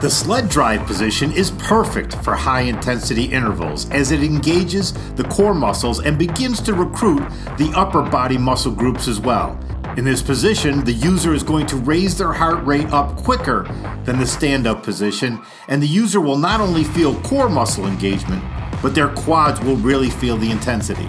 The sled drive position is perfect for high intensity intervals as it engages the core muscles and begins to recruit the upper body muscle groups as well. In this position, the user is going to raise their heart rate up quicker than the stand up position, and the user will not only feel core muscle engagement, but their quads will really feel the intensity.